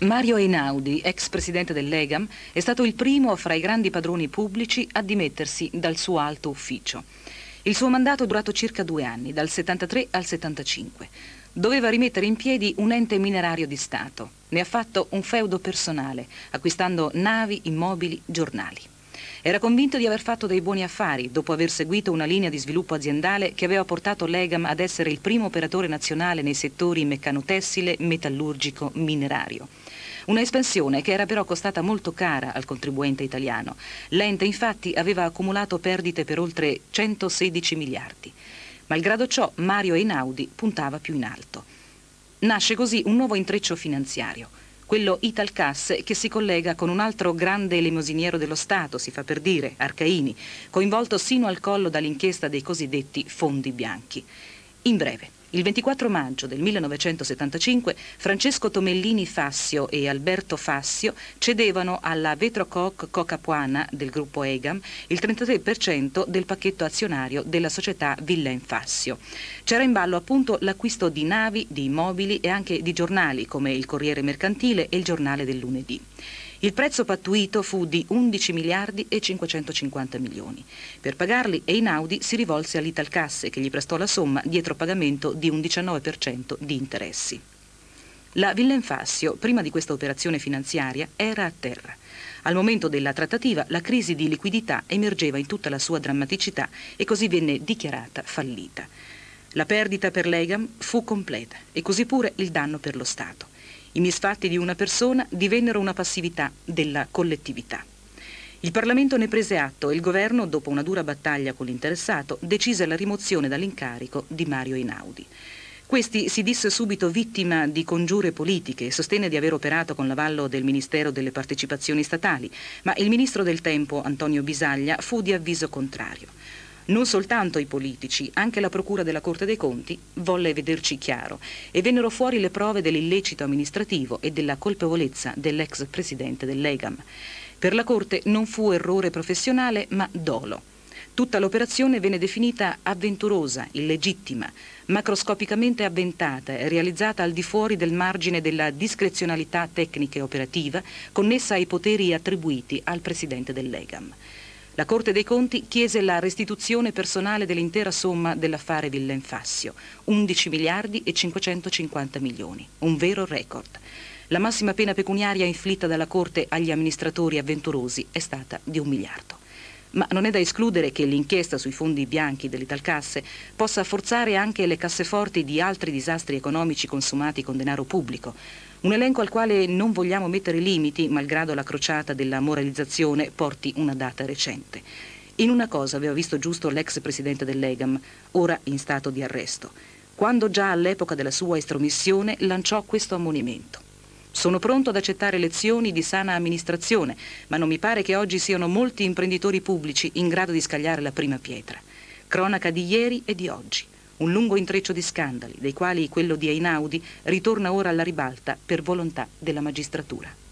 Mario Einaudi, ex presidente del Legam, è stato il primo fra i grandi padroni pubblici a dimettersi dal suo alto ufficio. Il suo mandato è durato circa due anni, dal 73 al 75. Doveva rimettere in piedi un ente minerario di Stato. Ne ha fatto un feudo personale, acquistando navi, immobili, giornali. Era convinto di aver fatto dei buoni affari dopo aver seguito una linea di sviluppo aziendale che aveva portato Legam ad essere il primo operatore nazionale nei settori meccanotessile, metallurgico, minerario. Una espansione che era però costata molto cara al contribuente italiano. L'ente infatti aveva accumulato perdite per oltre 116 miliardi. Malgrado ciò, Mario Einaudi puntava più in alto. Nasce così un nuovo intreccio finanziario, quello Italcas che si collega con un altro grande elemosiniero dello Stato, si fa per dire, Arcaini, coinvolto sino al collo dall'inchiesta dei cosiddetti fondi bianchi. In breve, il 24 maggio del 1975 Francesco Tomellini Fassio e Alberto Fassio cedevano alla Vetrococ Cocapuana del gruppo Egam il 33% del pacchetto azionario della società Villain Fassio. C'era in ballo appunto l'acquisto di navi, di immobili e anche di giornali come il Corriere Mercantile e il Giornale del Lunedì. Il prezzo pattuito fu di 11 miliardi e 550 milioni. Per pagarli Einaudi si rivolse all'Italcasse che gli prestò la somma dietro pagamento di un 19% di interessi. La Villenfassio, prima di questa operazione finanziaria, era a terra. Al momento della trattativa la crisi di liquidità emergeva in tutta la sua drammaticità e così venne dichiarata fallita. La perdita per l'Egam fu completa e così pure il danno per lo Stato. I misfatti di una persona divennero una passività della collettività. Il Parlamento ne prese atto e il governo, dopo una dura battaglia con l'interessato, decise la rimozione dall'incarico di Mario Einaudi. Questi si disse subito vittima di congiure politiche e sostenne di aver operato con l'avallo del Ministero delle Partecipazioni Statali, ma il ministro del tempo, Antonio Bisaglia, fu di avviso contrario. Non soltanto i politici, anche la Procura della Corte dei Conti volle vederci chiaro e vennero fuori le prove dell'illecito amministrativo e della colpevolezza dell'ex presidente dell'Egam. Per la Corte non fu errore professionale, ma dolo. Tutta l'operazione venne definita avventurosa, illegittima, macroscopicamente avventata e realizzata al di fuori del margine della discrezionalità tecnica e operativa connessa ai poteri attribuiti al presidente dell'Egam. La Corte dei Conti chiese la restituzione personale dell'intera somma dell'affare Villenfassio, 11 miliardi e 550 milioni, un vero record. La massima pena pecuniaria inflitta dalla Corte agli amministratori avventurosi è stata di un miliardo. Ma non è da escludere che l'inchiesta sui fondi bianchi dell'Italcasse possa forzare anche le casseforti di altri disastri economici consumati con denaro pubblico, un elenco al quale non vogliamo mettere limiti, malgrado la crociata della moralizzazione porti una data recente. In una cosa aveva visto giusto l'ex presidente dell'Egam, ora in stato di arresto, quando già all'epoca della sua estromissione lanciò questo ammonimento. Sono pronto ad accettare lezioni di sana amministrazione, ma non mi pare che oggi siano molti imprenditori pubblici in grado di scagliare la prima pietra. Cronaca di ieri e di oggi un lungo intreccio di scandali, dei quali quello di Einaudi ritorna ora alla ribalta per volontà della magistratura.